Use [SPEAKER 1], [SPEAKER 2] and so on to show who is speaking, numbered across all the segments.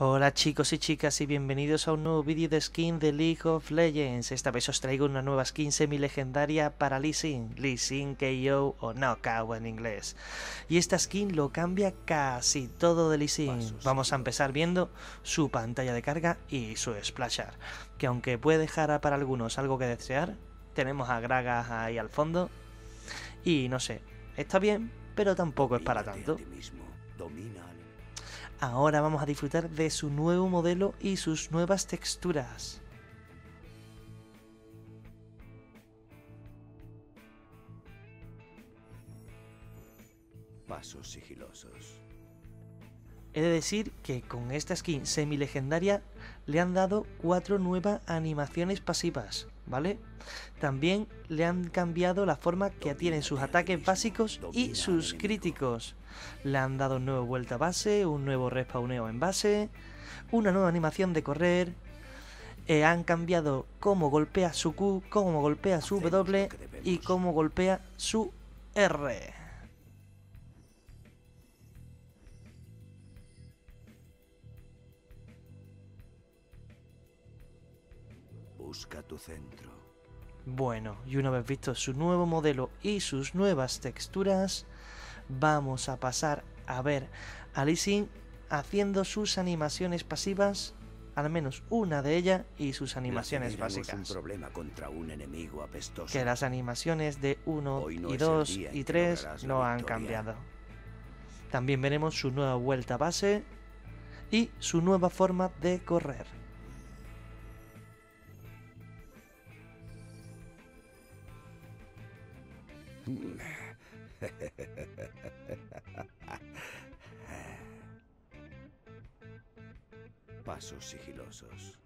[SPEAKER 1] Hola chicos y chicas y bienvenidos a un nuevo vídeo de skin de League of Legends. Esta vez os traigo una nueva skin semi-legendaria para Lee Sin, Lee Sin KO o Knockout en inglés. Y esta skin lo cambia casi todo de Lee Sin. Vamos a empezar viendo su pantalla de carga y su splasher, que aunque puede dejar para algunos algo que desear, tenemos a Gragas ahí al fondo y no sé, está bien, pero tampoco es para tanto. Ahora vamos a disfrutar de su nuevo modelo y sus nuevas texturas.
[SPEAKER 2] Pasos sigilosos.
[SPEAKER 1] He de decir que con esta skin semi-legendaria le han dado cuatro nuevas animaciones pasivas, ¿vale? También le han cambiado la forma que tienen sus ataques básicos y sus críticos. Le han dado un nuevo vuelta a base, un nuevo respawneo en base, una nueva animación de correr. Eh, han cambiado cómo golpea su Q, cómo golpea su W y cómo golpea su R.
[SPEAKER 2] Busca tu centro.
[SPEAKER 1] Bueno, y una vez visto su nuevo modelo y sus nuevas texturas, vamos a pasar a ver a Lee Sin haciendo sus animaciones pasivas, al menos una de ellas, y sus animaciones básicas.
[SPEAKER 2] Un problema contra un enemigo apestoso.
[SPEAKER 1] Que las animaciones de 1 y 2 y 3 no han cambiado. También veremos su nueva vuelta base y su nueva forma de correr.
[SPEAKER 2] Pasos sigilosos.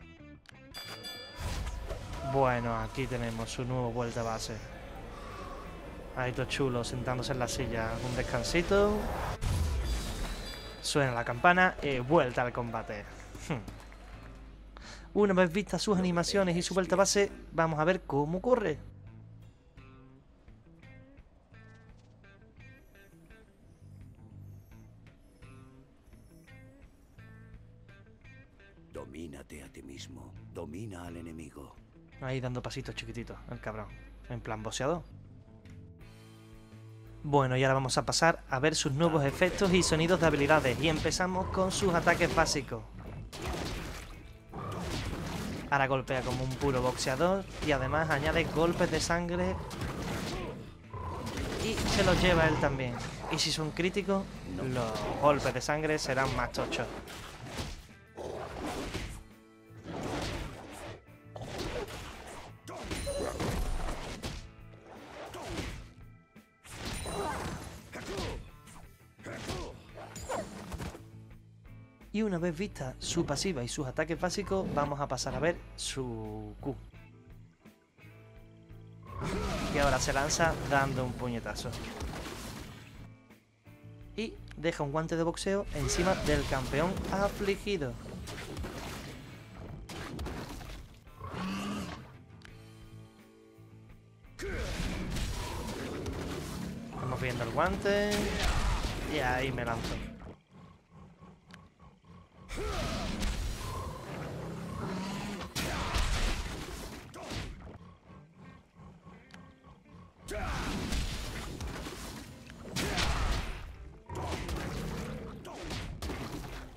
[SPEAKER 1] Bueno, aquí tenemos su nuevo vuelta base. Ahí todo chulo, sentándose en la silla. Un descansito. Suena la campana y vuelta al combate. Una vez vistas sus animaciones y su vuelta base, vamos a ver cómo corre.
[SPEAKER 2] Domínate a ti mismo. Domina al enemigo.
[SPEAKER 1] Ahí dando pasitos chiquititos, el cabrón. En plan boxeador. Bueno, y ahora vamos a pasar a ver sus nuevos efectos y sonidos de habilidades. Y empezamos con sus ataques básicos. Ahora golpea como un puro boxeador y además añade golpes de sangre y se los lleva él también. Y si son críticos, los golpes de sangre serán más tochos. Y una vez vista su pasiva y sus ataques básicos, vamos a pasar a ver su Q. Y ahora se lanza dando un puñetazo. Y deja un guante de boxeo encima del campeón afligido. Vamos viendo el guante. Y ahí me lanzo.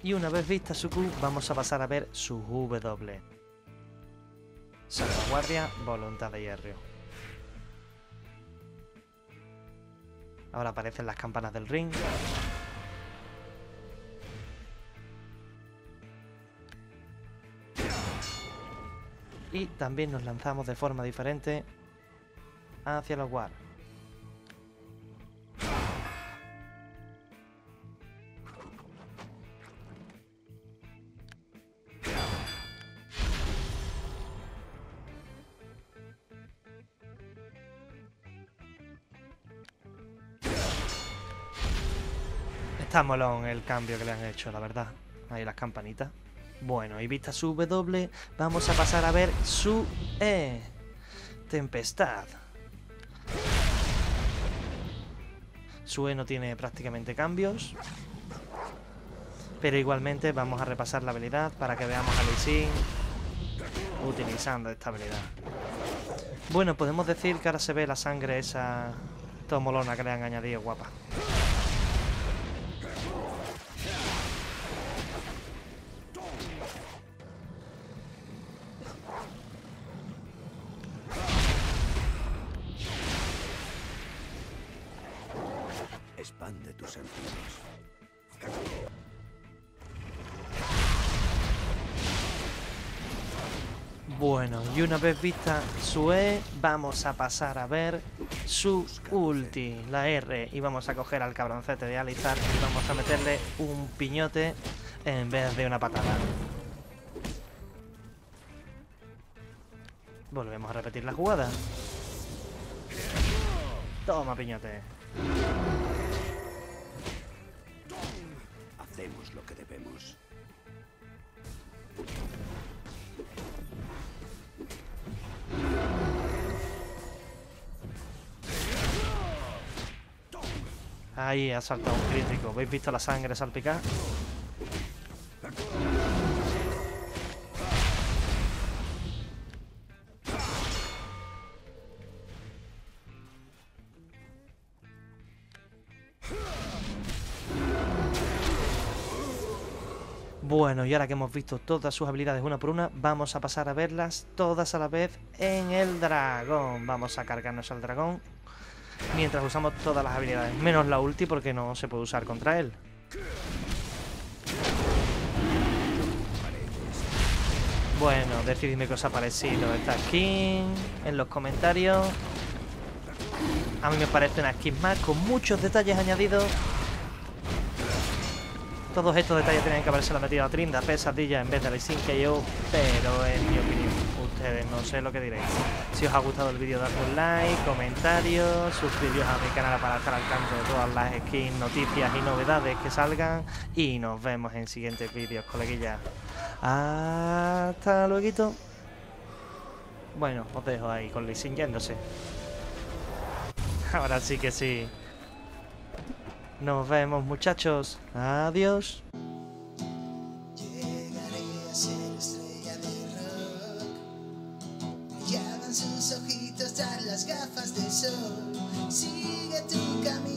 [SPEAKER 1] Y una vez vista su Q, vamos a pasar a ver su W. Salvaguardia, voluntad de hierro. Ahora aparecen las campanas del ring. Y también nos lanzamos de forma diferente hacia los war. Está molón el cambio que le han hecho, la verdad. Ahí las campanitas. Bueno, y vista su W, vamos a pasar a ver su E. Tempestad. Su E no tiene prácticamente cambios. Pero igualmente vamos a repasar la habilidad para que veamos a Lee Sin utilizando esta habilidad. Bueno, podemos decir que ahora se ve la sangre esa tomolona que le han añadido, guapa.
[SPEAKER 2] Expande tus sentidos.
[SPEAKER 1] Bueno, y una vez vista su E, vamos a pasar a ver su ulti, la R, y vamos a coger al cabroncete de Alizar y vamos a meterle un piñote en vez de una patada. Volvemos a repetir la jugada. Toma, piñote.
[SPEAKER 2] Lo que debemos.
[SPEAKER 1] Ahí ha saltado un crítico. ¿Veis visto la sangre salpicar? Bueno, y ahora que hemos visto todas sus habilidades una por una, vamos a pasar a verlas todas a la vez en el dragón. Vamos a cargarnos al dragón mientras usamos todas las habilidades, menos la ulti porque no se puede usar contra él. Bueno, decididme que os ha parecido esta skin en los comentarios. A mí me parece una skin más con muchos detalles añadidos. Todos estos detalles tenían que haberse metido a Trinda, pesadilla en vez de la que yo, pero en mi opinión, ustedes no sé lo que diréis. Si os ha gustado el vídeo, dadle un like, comentarios, suscribiros a mi canal para estar al tanto de todas las skins, noticias y novedades que salgan. Y nos vemos en siguientes vídeos, coleguillas. Hasta luego. Bueno, os dejo ahí con Lee Sin yéndose. Ahora sí que sí. Nos vemos muchachos. Adiós.
[SPEAKER 3] Llegaré a ser estrella de rock. Brillaban sus ojitos tras las gafas de sol. Sigue tu camino.